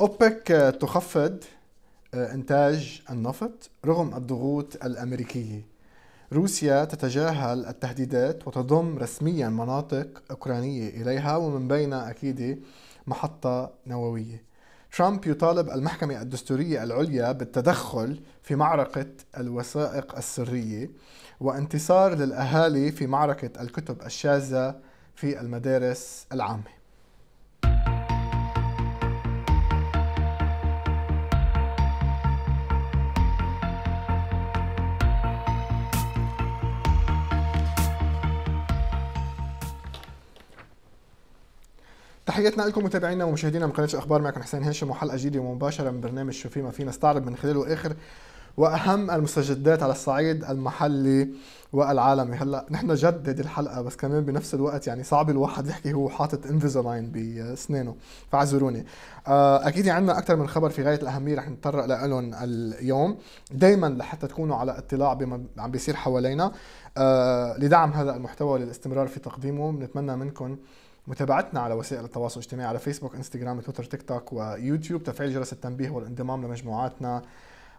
أوبك تخفض إنتاج النفط رغم الضغوط الأمريكية. روسيا تتجاهل التهديدات وتضم رسميا مناطق أوكرانية إليها ومن بينها أكيد محطة نووية. ترامب يطالب المحكمة الدستورية العليا بالتدخل في معركة الوثائق السرية وانتصار للأهالي في معركة الكتب الشاذة في المدارس العامة. تحياتنا لكم متابعينا ومشاهدينا من قناة الأخبار معكم حسين هاشم وحلقة جديدة ومباشره من برنامج شو فيما فينا. نستعرض من خلاله اخر وأهم المستجدات على الصعيد المحلي والعالمي. هلأ نحن جدد الحلقة بس كمان بنفس الوقت يعني صعب الواحد يحكي هو حاطط Invisalign بسنانه فاعذروني. آه، أكيد عندنا أكثر من خبر في غاية الأهمية رح نتطرق لهم اليوم. دائما لحتى تكونوا على اطلاع بما عم بيصير حوالينا. آه، لدعم هذا المحتوى وللاستمرار في تقديمه بنتمنى منكم متابعتنا على وسائل التواصل الاجتماعي على فيسبوك إنستغرام تويتر تيك توك ويوتيوب. تفعيل جرس التنبيه والانضمام لمجموعاتنا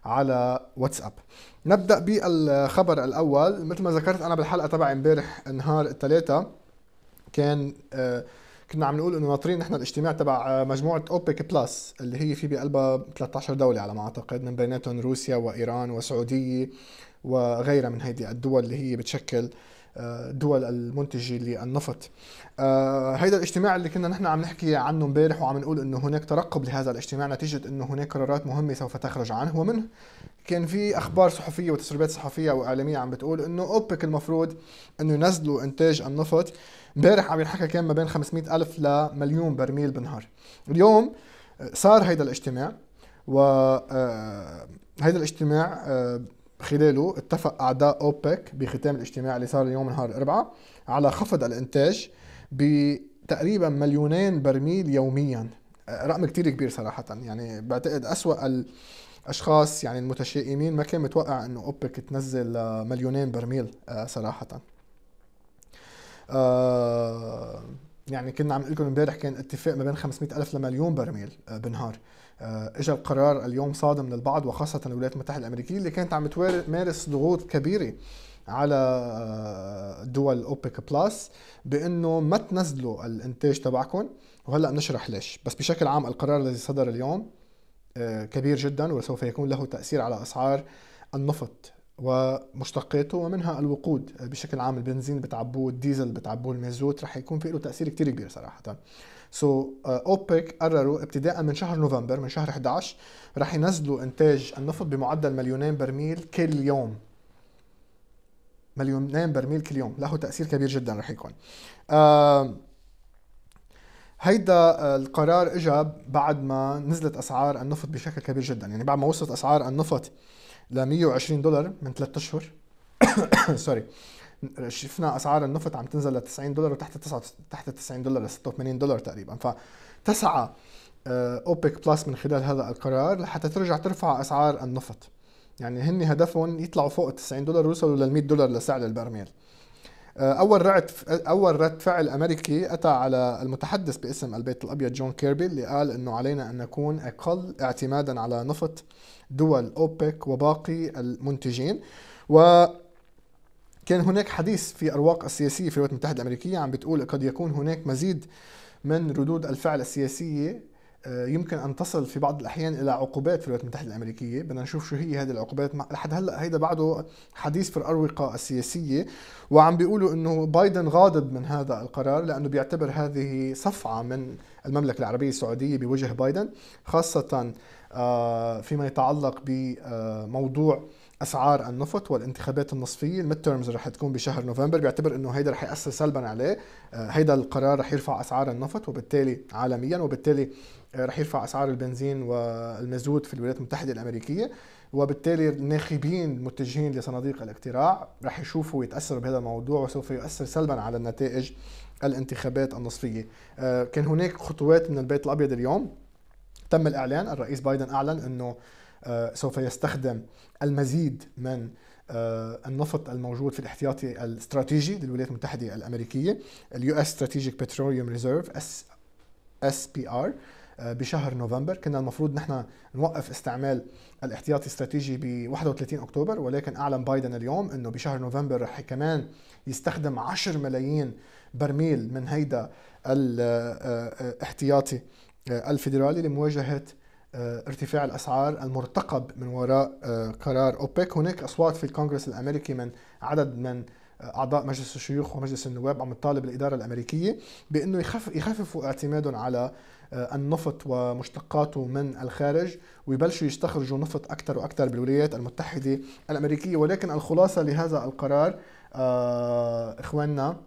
على واتساب. نبدأ بالخبر الأول. مثل ما ذكرت أنا بالحلقة تبعي امبارح نهار الثلاثاء كان آه، كنا عم نقول إنه ناطرين نحن الاجتماع تبع آه، مجموعة أوبك بلس اللي هي في بقلبها 13 دولة على ما أعتقد من بيناتهم روسيا وإيران وسعودية وغيرها من هيدي الدول اللي هي بتشكل دول المنتجة للنفط. آه، هيدا الاجتماع اللي كنا نحن عم نحكي عنه امبارح وعم نقول إنه هناك ترقب لهذا الاجتماع نتيجة إنه هناك قرارات مهمة سوف تخرج عنه. ومنه كان في أخبار صحفية وتسريبات صحفية وإعلامية عم بتقول إنه أوبك المفروض إنه ينزلوا إنتاج النفط. امبارح عم ينحكى كان ما بين 500 ألف لمليون برميل بالنهار. اليوم صار هيدا الاجتماع و آه، هيدا الاجتماع آه، خلاله اتفق أعداء أوبك بختام الاجتماع اللي صار اليوم نهار الأربعاء على خفض الإنتاج بتقريبا مليونين برميل يوميا. رقم كتير كبير صراحة. يعني بعتقد أسوأ الأشخاص يعني المتشائمين ما كان متوقع أنه أوبك تنزل مليونين برميل آه، صراحة. آه، يعني كنا عم نقول لكم امبارح كان اتفاق ما بين 500 ألف لمليون برميل آه، بالنهار آه، اجى القرار اليوم صادم للبعض وخاصة الولايات المتحدة الأمريكية اللي كانت عم تمارس ضغوط كبيرة على آه، دول أوبك بلس بإنه ما تنزلوا الإنتاج تبعكم وهلأ بنشرح ليش. بس بشكل عام القرار الذي صدر اليوم آه، كبير جدا وسوف يكون له تأثير على أسعار النفط ومشتقاته ومنها الوقود. بشكل عام البنزين بتعبوه الديزل بتعبوه المازوت رح يكون في له تأثير كتير كبير صراحة. so اوبك uh, قرروا ابتداء من شهر نوفمبر من شهر 11 رح ينزلوا إنتاج النفط بمعدل مليونين برميل كل يوم. مليونين برميل كل يوم. له تأثير كبير جدا رح يكون. uh, هيدا القرار اجى بعد ما نزلت أسعار النفط بشكل كبير جدا. يعني بعد ما وصلت أسعار النفط ل 120 دولار من ثلاثة أشهر. sorry شفنا أسعار النفط عم تنزل ل 90 دولار وتحت تحت 90 دولار ل 86 دولار تقريبا. فتسعى أوبك بلس من خلال هذا القرار لحتى ترجع ترفع أسعار النفط. يعني هن هدفهم يطلعوا فوق ال 90 دولار ويوصلوا لل 100 دولار لسعر البرميل. آه، أول رد أول رد فعل أمريكي أتى على المتحدث باسم البيت الأبيض جون كيربي اللي قال إنه علينا أن نكون أقل اعتمادا على نفط دول أوبك وباقي المنتجين. و كان هناك حديث في أرواق السياسية في الولايات المتحدة الأمريكية عم بتقول قد يكون هناك مزيد من ردود الفعل السياسية آه، يمكن أن تصل في بعض الأحيان إلى عقوبات في الولايات المتحدة الأمريكية. بدنا نشوف شو هي هذه العقوبات. لحد هلأ هيدا بعده حديث في الأروقة السياسية وعم بيقولوا إنه بايدن غاضب من هذا القرار لأنه بيعتبر هذه صفعة من المملكة العربية السعودية بوجه بايدن خاصة آه، فيما يتعلق بموضوع أسعار النفط والانتخابات النصفية. الميد تيرمز رح تكون بشهر نوفمبر. بيعتبر إنه هيدا رح يأثر سلبا عليه. آه، هيدا القرار رح يرفع أسعار النفط وبالتالي عالميا وبالتالي آه، رح يرفع أسعار البنزين والمازوت في الولايات المتحدة الأمريكية. وبالتالي الناخبين المتجهين لصناديق الاقتراع رح يشوفوا ويتاثروا بهذا الموضوع وسوف يؤثر سلبا على النتائج الانتخابات النصفية. آه، كان هناك خطوات من البيت الأبيض اليوم. تم الإعلان الرئيس بايدن أعلن إنه سوف يستخدم المزيد من آه، النفط الموجود في الاحتياطي الاستراتيجي للولايات المتحدة الأمريكية ال US Strategic Petroleum Reserve S SPR بشهر نوفمبر. كنا المفروض نحن نوقف استعمال الاحتياطي الاستراتيجي ب 31 أكتوبر ولكن أعلن بايدن اليوم إنه بشهر نوفمبر رح كمان يستخدم 10 ملايين برميل من هيدا الاحتياطي الفيدرالي لمواجهة ارتفاع الأسعار المرتقب من وراء قرار أوبك. هناك أصوات في الكونغرس الأمريكي من عدد من أعضاء مجلس الشيوخ ومجلس النواب عم تطالب الإدارة الأمريكية بأنه يخف يخففوا اعتمادهم على آه، النفط ومشتقاته من الخارج ويبلشوا يستخرجوا نفط أكثر وأكثر بالولايات المتحدة الأمريكية. ولكن الخلاصة لهذا القرار آه، إخواننا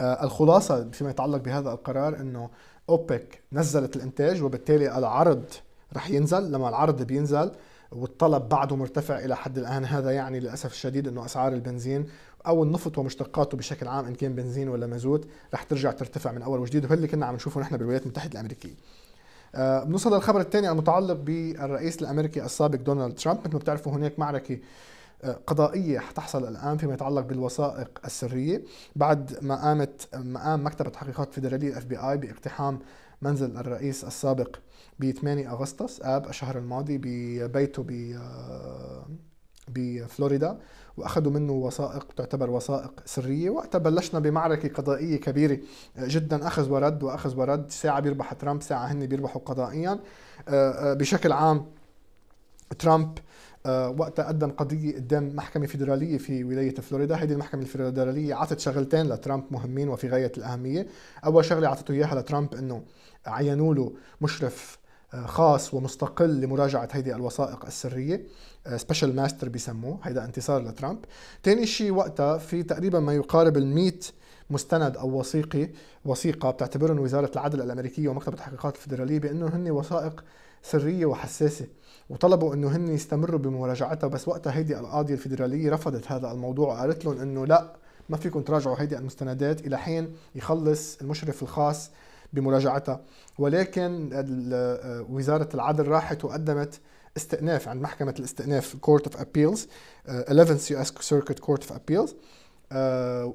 آه، الخلاصة فيما يتعلق بهذا القرار إنه اوبك نزلت الإنتاج وبالتالي العرض رح ينزل لما العرض بينزل والطلب بعده مرتفع إلى حد الآن. هذا يعني للأسف الشديد إنه أسعار البنزين أو النفط ومشتقاته بشكل عام إن كان بنزين ولا مازوت رح ترجع ترتفع من أول وجديد. وهو اللي كنا عم نشوفه نحن بالولايات المتحدة الأمريكية. آه بنوصل للخبر الثاني المتعلق بالرئيس الأمريكي السابق دونالد ترامب. مثل ما بتعرفوا هناك معركة قضائية حتحصل الآن فيما يتعلق بالوثائق السرية. بعد ما قامت ما قام مكتب التحقيقات الفيدرالية ال FBI باقتحام منزل الرئيس السابق ب 8 أغسطس آب الشهر الماضي ببيته ب آه، بفلوريدا وأخذوا منه وثائق تعتبر وثائق سرية. وقتها بلشنا بمعركة قضائية كبيرة جدا أخذ ورد وأخذ ورد. ساعة بيربح ترامب ساعة هن بيربحوا قضائيا. آه، بشكل عام ترامب آه، وقتها قدم قضية قدام محكمة فيدرالية في ولاية فلوريدا. هذه المحكمة الفيدرالية عطت شغلتين لترامب مهمين وفي غاية الأهمية. أول شغلة عطته إياها لترامب إنه عينوا له مشرف آه، خاص ومستقل لمراجعة هذه الوثائق السرية special آه، ماستر بيسموه. هيدا انتصار لترامب. ثاني شيء وقتها في تقريبا ما يقارب ال مستند أو وثيقي وثيقة بتعتبرهم وزارة العدل الأمريكية ومكتب التحقيقات الفدرالية بأنه هن وثائق سرية وحساسة. وطلبوا إنه هن يستمروا بمراجعتها بس وقتها هيدي القاضية الفيدرالية رفضت هذا الموضوع وقالت لهم إنه لا ما فيكم تراجعوا هيدي المستندات إلى حين يخلص المشرف الخاص بمراجعتها. ولكن وزارة العدل راحت وقدمت استئناف عند محكمة الاستئناف court of appeals 11 US Circuit Court of Appeals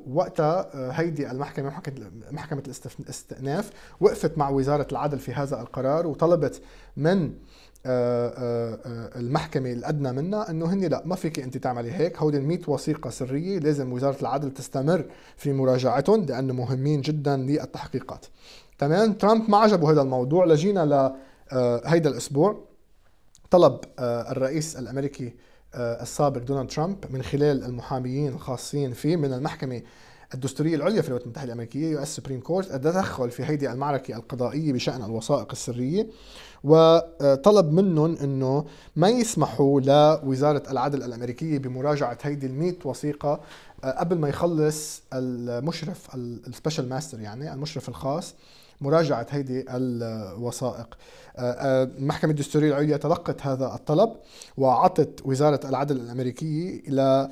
وقتها آه، هيدي المحكمة محكمة الاستئناف وقفت مع وزارة العدل في هذا القرار وطلبت من آه، آه، المحكمة الأدنى منها أنه هني لا ما فيك أنت تعملي هيك. هودي ال 100 وثيقة سرية لازم وزارة العدل تستمر في مراجعتهم لأنه مهمين جدا للتحقيقات. تمام؟ ترامب ما عجبه هذا الموضوع. إجينا ل هيدا الأسبوع. طلب الرئيس الأمريكي السابق دونالد ترامب من خلال المحاميين الخاصين فيه من المحكمة الدستورية العليا في الولايات المتحدة الأمريكية US Supreme Court التدخل في هذه المعركة القضائية بشأن الوثائق السرية. وطلب منهم إنه ما يسمحوا لوزارة العدل الأمريكية بمراجعة هيدي ال وثيقة آه، قبل ما يخلص المشرف ال special master يعني المشرف الخاص مراجعة هيدي الوثائق. آه، آه، المحكمة الدستورية العليا تلقت هذا الطلب وعطت وزارة العدل الأمريكية إلى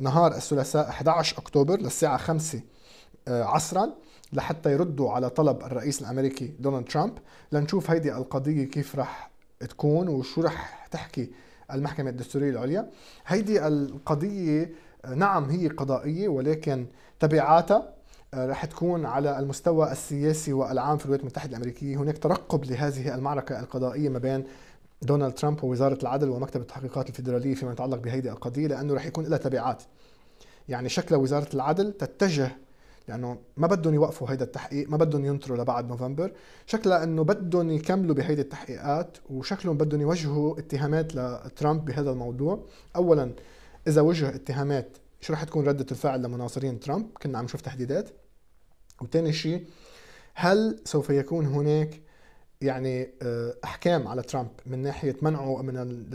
نهار الثلاثاء 11 أكتوبر للساعة 5 عصرا. لحتى يردوا على طلب الرئيس الأمريكي دونالد ترامب. لنشوف هيدي القضية كيف رح تكون وشو رح تحكي المحكمة الدستورية العليا. هيدي القضية نعم هي قضائية ولكن تبعاتها آه، رح تكون على المستوى السياسي والعام في الولايات المتحدة الأمريكية. هناك ترقب لهذه المعركة القضائية ما بين دونالد ترامب ووزارة العدل ومكتب التحقيقات الفيدرالية فيما يتعلق بهيدي القضية لأنه رح يكون لها تبعات. يعني شكل وزارة العدل تتجه لأنه ما بدهم يوقفوا هيدا التحقيق ما بدهم ينطروا لبعد نوفمبر. شكلها إنه بدهم يكملوا بهيدي التحقيقات وشكلهم بدهم يوجهوا اتهامات لترامب بهذا الموضوع. اولا إذا وجه اتهامات شو رح تكون ردة الفعل لمناصرين ترامب؟ كنا عم نشوف تهديدات وثاني شيء هل سوف يكون هناك يعني آه، أحكام على ترامب من ناحية منعه من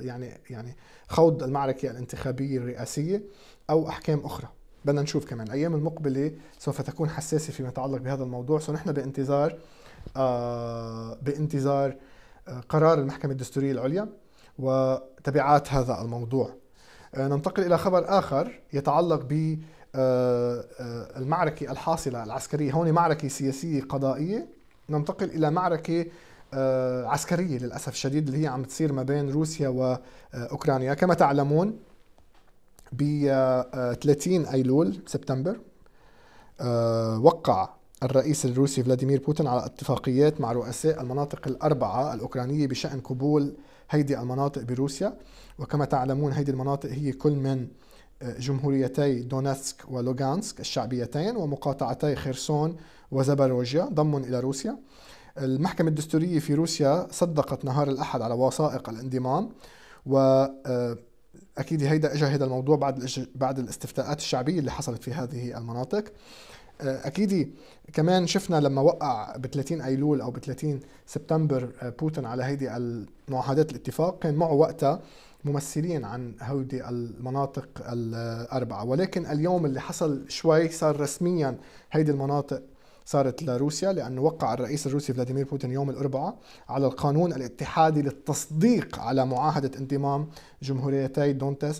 يعني يعني خوض المعركة الانتخابية الرئاسية أو أحكام أخرى؟ بدنا نشوف كمان. الأيام المقبلة سوف تكون حساسة فيما يتعلق بهذا الموضوع. سو نحن بانتظار آه بانتظار آه قرار المحكمة الدستورية العليا وتبعات هذا الموضوع. آه ننتقل إلى خبر آخر يتعلق ب آه، آه، المعركة الحاصلة العسكرية. هون معركة سياسية قضائية. ننتقل إلى معركة آه، عسكرية للأسف الشديد اللي هي عم تصير ما بين روسيا وأوكرانيا. كما تعلمون ب 30 أيلول سبتمبر آه، وقع الرئيس الروسي فلاديمير بوتين على اتفاقيات مع رؤساء المناطق الأربعة الأوكرانية بشأن قبول هيدي المناطق بروسيا. وكما تعلمون هيدي المناطق هي كل من آه، جمهوريتي دونيتسك ولوغانسك الشعبيتين ومقاطعتي خيرسون وزاباروجيا ضمن إلى روسيا. المحكمة الدستورية في روسيا صدقت نهار الأحد على وثائق الانضمام و آه، أكيد هيدا اجى هذا الموضوع بعد بعد الاستفتاءات الشعبية اللي حصلت في هذه المناطق. آه، أكيد كمان شفنا لما وقع ب 30 أيلول أو ب 30 سبتمبر آه، بوتين على هيدي المعاهدات الاتفاق كان معه وقتها ممثلين عن هودي المناطق الأربعة. ولكن اليوم اللي حصل شوي صار رسميا هيدي المناطق صارت لروسيا لأنه وقع الرئيس الروسي فلاديمير بوتين يوم الأربعاء على القانون الاتحادي للتصديق على معاهدة انضمام جمهوريتي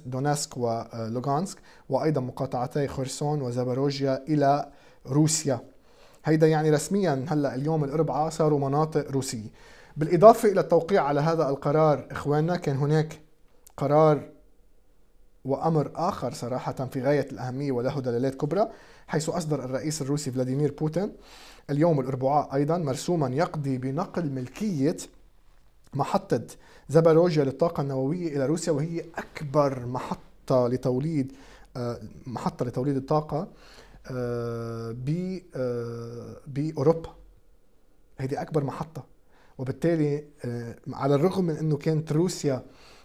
دونسك ولوغانسك وأيضا مقاطعتي خرسون وزاباروجيا إلى روسيا. هيدا يعني رسميا هلأ اليوم الأربعاء صاروا مناطق روسية. بالإضافة إلى التوقيع على هذا القرار إخواننا كان هناك قرار وأمر آخر صراحة في غاية الأهمية وله دلالات كبرى. حيث أصدر الرئيس الروسي فلاديمير بوتين اليوم الأربعاء أيضا مرسوما يقضي بنقل ملكية محطة زاباروجيا للطاقة النووية إلى روسيا وهي أكبر محطة لتوليد آه، محطة لتوليد الطاقة آه، آه، بأوروبا. هذه أكبر محطة. وبالتالي على الرغم من أنه كانت روسيا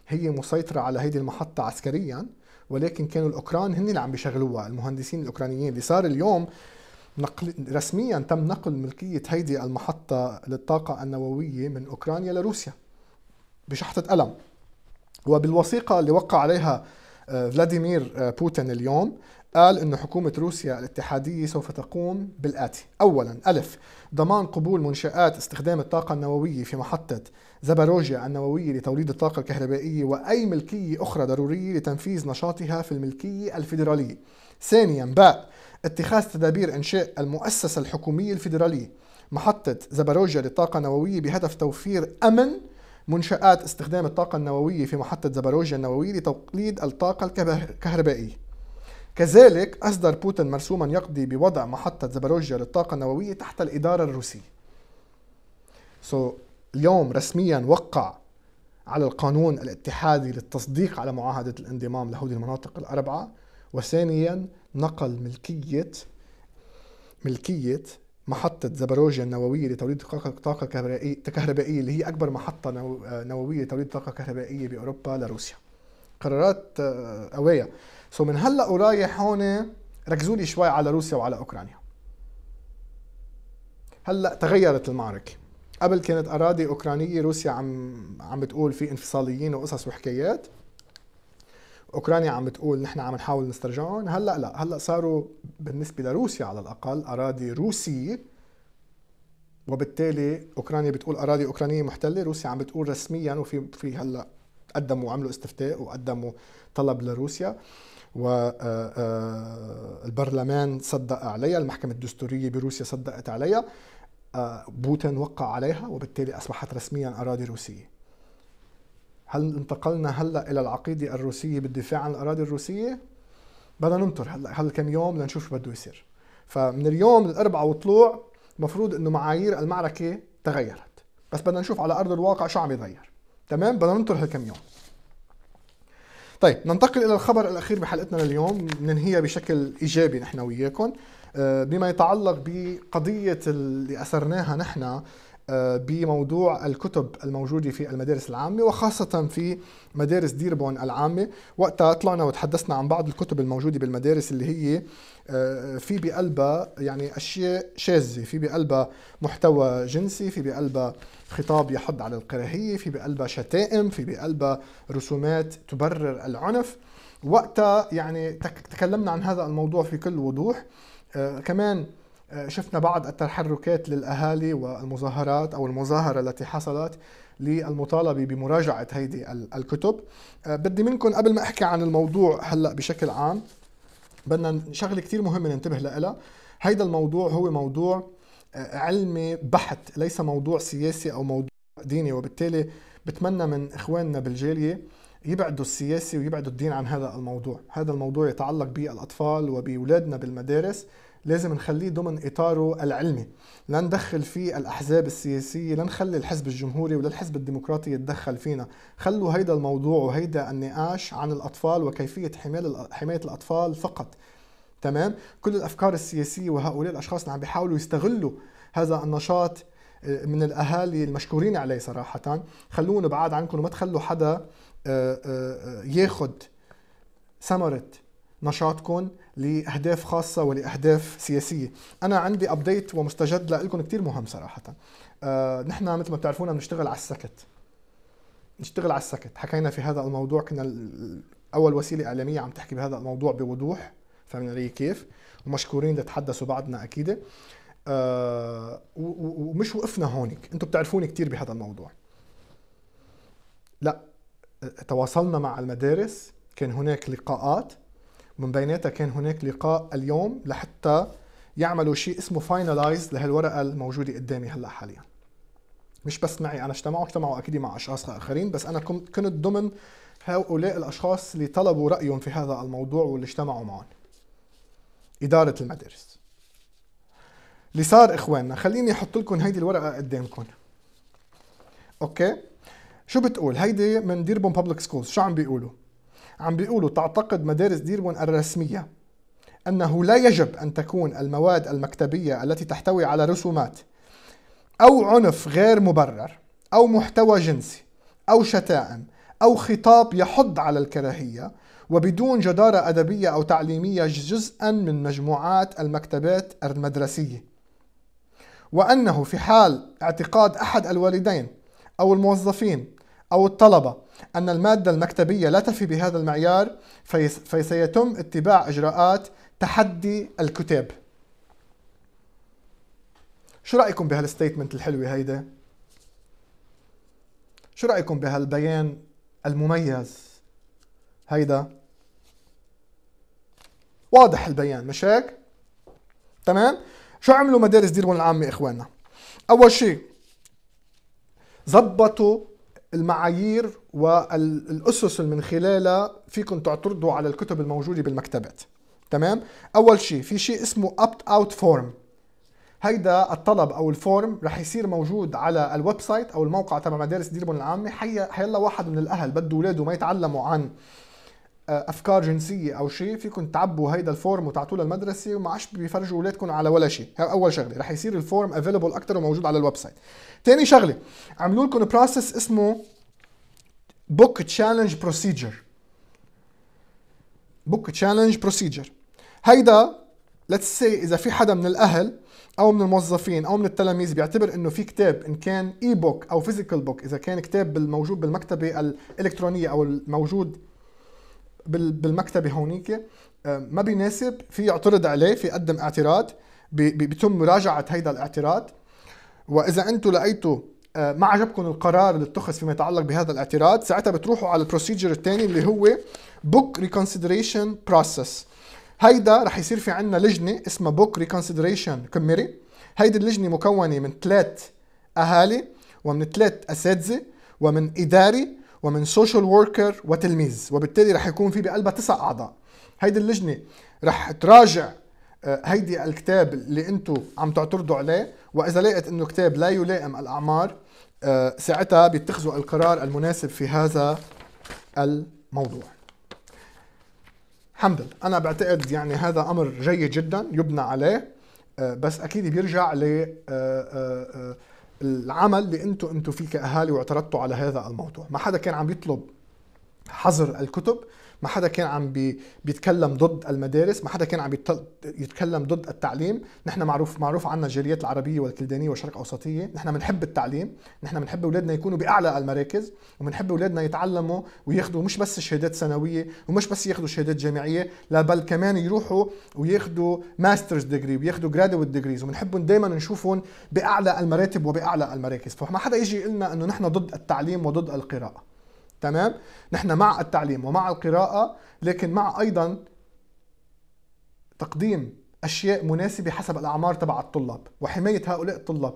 هي مسيطرة على هذه المحطة عسكريا ولكن كانوا الأوكران هن اللي عم بيشغلوها المهندسين الأوكرانيين. اللي صار اليوم نقل رسميا تم نقل ملكية هيدي المحطة للطاقة النووية من أوكرانيا لروسيا بشحطة قلم وبالوثيقة اللي وقع عليها آه، فلاديمير آه، بوتين اليوم قال أن حكومة روسيا الاتحادية سوف تقوم بالآتي. أولا ألف ضمان قبول منشآت استخدام الطاقة النووية في محطة زباروجيا النووية لتوليد الطاقة الكهربائية وأي ملكية أخرى ضرورية لتنفيذ نشاطها في الملكية الفيدرالية ثانيا باء اتخاذ تدابير إنشاء المؤسسة الحكومية الفيدرالية. محطة زباروجيا للطاقة النووية بهدف توفير أمن منشآت استخدام الطاقة النووية في محطة زباروجيا النووية لتوليد الطاقة الكهربائية. كذلك أصدر بوتين مرسوما يقضي بوضع محطة زباروجيا للطاقة النووية تحت الإدارة الروسية. So, اليوم رسميا وقع على القانون الاتحادي للتصديق على معاهدة الانضمام لهذه المناطق الأربعة وثانيا نقل ملكية ملكية محطة زباروجيا النووية لتوليد طاقة كهربائية اللي هي أكبر محطة نووية لتوليد طاقة كهربائية بأوروبا لروسيا. قرارات آه، قوية سو من هلأ ورايح هون ركزوا لي شوي على روسيا وعلى أوكرانيا. هلأ تغيرت المعركة. قبل كانت أراضي أوكرانية روسيا عم عم بتقول في انفصاليين وقصص وحكايات. أوكرانيا عم بتقول نحن عم نحاول نسترجعهم. هلأ لا هلأ صاروا بالنسبة لروسيا على الأقل أراضي روسية وبالتالي أوكرانيا بتقول أراضي أوكرانية محتلة. روسيا عم بتقول رسميا وفي في هلأ قدموا عملوا استفتاء وقدموا طلب لروسيا. والبرلمان آه، آه، صدق عليها المحكمة الدستورية بروسيا صدقت عليها. بوتين وقع عليها وبالتالي أصبحت رسميا أراضي روسية. هل انتقلنا هلأ إلى العقيدة الروسية بالدفاع عن الأراضي الروسية؟ بدنا ننطر هلأ. هالكم يوم لنشوف شو بده يصير. فمن اليوم للأربعاء وطلوع المفروض إنه معايير المعركة تغيرت. بس بدنا نشوف على أرض الواقع شو عم يتغير. تمام؟ بدنا ننطر هالكم يوم. طيب ننتقل إلى الخبر الأخير بحلقتنا لليوم. ننهيها بشكل إيجابي نحن وياكم. بما يتعلق بقضية اللي أثرناها نحن آه، بموضوع الكتب الموجودة في المدارس العامة وخاصة في مدارس ديربون العامة. وقتها طلعنا وتحدثنا عن بعض الكتب الموجودة بالمدارس اللي هي آه، في بقلبها يعني أشياء شاذة في بقلبها محتوى جنسي في بقلبها خطاب يحض على الكراهية في بقلبها شتائم في بقلبها رسومات تبرر العنف. وقتها يعني تكلمنا عن هذا الموضوع في كل وضوح. آه كمان آه شفنا بعض التحركات للأهالي والمظاهرات أو المظاهرة التي حصلت للمطالبة بمراجعة هيدي الكتب. آه بدي منكم قبل ما أحكي عن الموضوع هلأ بشكل عام بدنا شغلة كثير مهمة ننتبه لها هيدا الموضوع هو موضوع آه، علمي بحت ليس موضوع سياسي أو موضوع ديني وبالتالي بتمنى من إخواننا بالجالية يبعدوا السياسي ويبعدوا الدين عن هذا الموضوع. هذا الموضوع يتعلق بالأطفال وبأولادنا بالمدارس. لازم نخليه ضمن إطاره العلمي. لا ندخل فيه الأحزاب السياسية لا نخلي الحزب الجمهوري ولا الحزب الديمقراطي يتدخل فينا. خلوا هيدا الموضوع وهيدا النقاش عن الأطفال وكيفية حماية الأطفال فقط. تمام؟ كل الأفكار السياسية وهؤلاء الأشخاص اللي عم بيحاولوا يستغلوا هذا النشاط آه، من الأهالي المشكورين عليه صراحة. خلونا بعاد عنكم وما تخلوا حدا ياخذ ثمرة نشاطكم لأهداف خاصة ولأهداف سياسية. أنا عندي update ومستجد لكم كثير مهم صراحة. آه نحن مثل ما بتعرفونا بنشتغل على السكت. نشتغل على السكت. حكينا في هذا الموضوع كنا أول وسيلة إعلامية عم تحكي بهذا الموضوع بوضوح فهمانين علي كيف. ومشكورين لتحدثوا بعدنا أكيد. آه ومش وقفنا هونيك. أنتم بتعرفوني كثير بهذا الموضوع. لا. تواصلنا مع المدارس كان هناك لقاءات. من بيناتها كان هناك لقاء اليوم لحتى يعملوا شيء اسمه فاينلايز لهالورقة الموجودة قدامي هلأ حاليا. مش بس معي أنا اجتمعوا اجتمعوا أكيد مع أشخاص آخرين بس أنا كنت ضمن هؤلاء الأشخاص اللي طلبوا رأيهم في هذا الموضوع واللي اجتمعوا معهم إدارة المدارس. اللي صار إخواننا خليني أحط لكم هيدي الورقة قدامكم. Okay؟ شو بتقول؟ هيدي من Dearborn Public Schools شو عم بيقولوا؟ عم بيقولوا تعتقد مدارس ديربون الرسمية أنه لا يجب أن تكون المواد المكتبية التي تحتوي على رسومات أو عنف غير مبرر أو محتوى جنسي أو شتائم أو خطاب يحض على الكراهية وبدون جدارة أدبية أو تعليمية جزءا من مجموعات المكتبات المدرسية. وأنه في حال اعتقاد أحد الوالدين أو الموظفين أو الطلبة أن المادة المكتبية لا تفي بهذا المعيار فسيتم اتباع إجراءات تحدي الكتاب شو رأيكم بهالستيتمنت الحلوة هيدا؟ شو رأيكم بهالبيان المميز هيدا؟ واضح البيان مش هيك؟ تمام؟ شو عملوا مدارس ديربون العامة إخواننا؟ أول شيء زبطوا المعايير والأسس اللي من خلالها فيكم تعترضوا على الكتب الموجودة بالمكتبات. تمام؟ أول شيء في شيء اسمه opt out form هيدا الطلب أو ال form رح يصير موجود على ال website أو الموقع تبع مدارس ديربون العامة. حيا حيلا واحد من الأهل بده أولاده ما يتعلموا عن أفكار جنسية أو شيء فيكم تعبوا هيدا ال form وتعطوه للمدرسة وما عادش بيفرجوا اولادكم على ولا شيء. أول شغلة. رح يصير ال form available أكثر وموجود على ال website. ثاني شغلة عملوا لكم process اسمه book challenge procedure book challenge procedure هيدا let's say إذا في حدا من الأهل أو من الموظفين أو من التلاميذ بيعتبر إنه في كتاب إن كان e-book أو physical book إذا كان كتاب الموجود بالمكتبة الإلكترونية أو الموجود بالمكتبة هونيك آه، ما بيناسب في يعترض عليه في يقدم اعتراض بيتم مراجعة هيدا الاعتراض. وإذا أنتم لقيتوا آه، ما عجبكم القرار اللي اتخذ فيما يتعلق بهذا الاعتراض ساعتها بتروحوا على ال procedure الثاني اللي هو book reconsideration process هيدا رح يصير في عندنا لجنة اسمها book reconsideration committee هيدي اللجنة مكونة من ثلاث أهالي ومن ثلاث أساتذة ومن إداري ومن social worker وتلميذ وبالتالي رح يكون في بقلبها تسع أعضاء. هيدي اللجنة رح تراجع آه، هيدي الكتاب اللي أنتم عم تعترضوا عليه. وإذا لقيت إنه كتاب لا يلائم الأعمار آه، ساعتها بيتخذوا القرار المناسب في هذا الموضوع. الحمد لله أنا بعتقد يعني هذا أمر جيد جدا يبنى عليه آه، بس أكيد بيرجع ل العمل اللي أنتم أنتم فيه كأهالي واعترضتوا على هذا الموضوع. ما حدا كان عم يطلب حظر الكتب ما حدا كان عم بي بيتكلم ضد المدارس ما حدا كان عم يتكلم ضد التعليم. نحن معروف معروف عنا الجاليات العربية والكلدانية والشرق الاوسطيه نحن بنحب التعليم. نحن بنحب أولادنا يكونوا بأعلى المراكز. وبنحب أولادنا يتعلموا وياخذوا مش بس شهادات ثانوية ومش بس ياخذوا شهادات جامعية لا بل كمان يروحوا وياخذوا master's degree وياخذوا graduate degrees وبنحبهم دائما نشوفهم بأعلى المراتب وبأعلى المراكز. فما حدا يجي يقول لنا إنه نحن ضد التعليم وضد القراءة. تمام؟ نحن مع التعليم ومع القراءة لكن مع أيضا تقديم أشياء مناسبة حسب الأعمار تبع الطلاب وحماية هؤلاء الطلاب.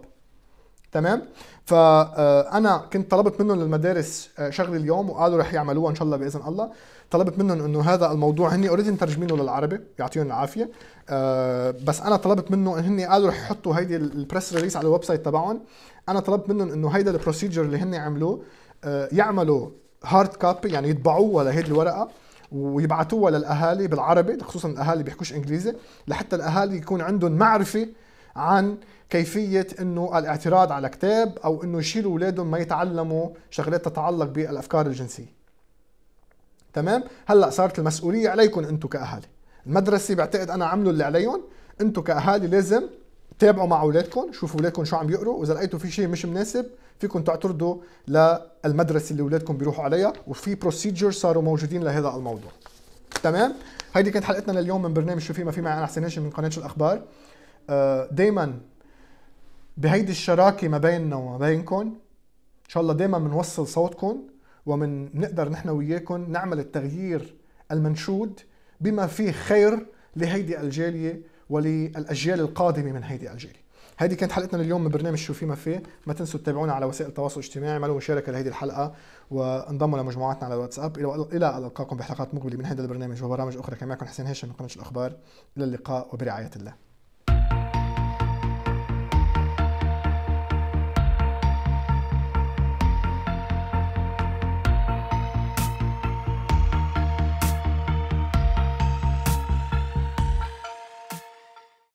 تمام؟ فانا كنت طلبت منهم للمدارس آه، شغله اليوم وقالوا رح يعملوها إن شاء الله بإذن الله. طلبت منهم إنه هذا الموضوع هن اوريدي مترجمينه للعربي يعطيهم العافية. أه بس أنا طلبت منه هن قالوا رح يحطوا هيدي ال press release على ال website تبعهم. أنا طلبت منهم إنه هيدا ال procedure اللي هن عملوه يعملوا hard copy يعني يطبعوها لهيدي الورقة ويبعتوها للأهالي بالعربي خصوصا الأهالي بيحكوش إنجليزي لحتى الأهالي يكون عندهم معرفة عن كيفية إنه الاعتراض على كتاب أو إنه يشيلوا أولادهم ما يتعلموا شغلات تتعلق بالأفكار الجنسية. تمام؟ هلأ صارت المسؤولية عليكم أنتم كأهالي. المدرسة بعتقد أنا عملوا اللي عليهم أنتم كأهالي لازم تابعوا مع أولادكم شوفوا أولادكم شو عم بيقروا وإذا لقيتوا في شيء مش مناسب فيكم تعترضوا للمدرسة اللي أولادكم بيروحوا عليها وفي بروسيجر صاروا موجودين لهذا الموضوع. تمام؟ هيدي كانت حلقتنا لليوم من برنامج شو في ما في معي أنا حسين هاشم من قناة الأخبار. آه، دائما بهيدي الشراكة ما بيننا وما بينكم إن شاء الله دائما بنوصل صوتكم ومن نقدر نحن وياكم نعمل التغيير المنشود بما فيه خير لهيدي الجالية وللأجيال القادمة من هيدي الجاليه هذه كانت حلقتنا اليوم من برنامج شو في ما في ما تنسوا تتابعونا على وسائل التواصل الاجتماعي اعملوا مشاركة لهذه الحلقة وانضموا لمجموعاتنا على الواتساب. إلى إلى ألقاكم بحلقات مقبلة من هذا البرنامج وبرامج أخرى كان معكم حسين هاشم من قناة الأخبار. إلى اللقاء وبرعاية الله.